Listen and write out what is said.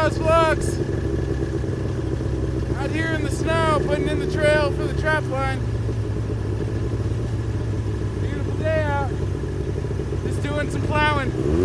Miles Flux. Out here in the snow, putting in the trail for the trap line. Beautiful day out. Just doing some plowing.